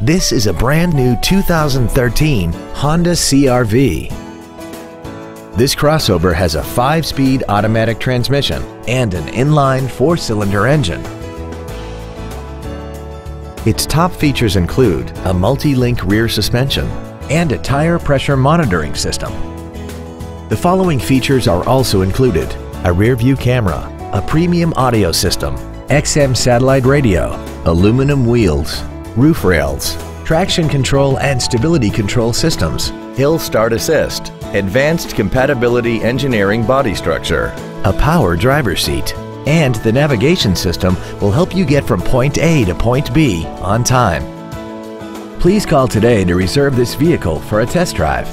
This is a brand new 2013 Honda CRV. This crossover has a 5-speed automatic transmission and an inline 4-cylinder engine. Its top features include a multi-link rear suspension and a tire pressure monitoring system. The following features are also included. A rear view camera, a premium audio system, XM satellite radio, aluminum wheels, roof rails, traction control and stability control systems, hill start assist, advanced compatibility engineering body structure, a power driver seat, and the navigation system will help you get from point A to point B on time. Please call today to reserve this vehicle for a test drive.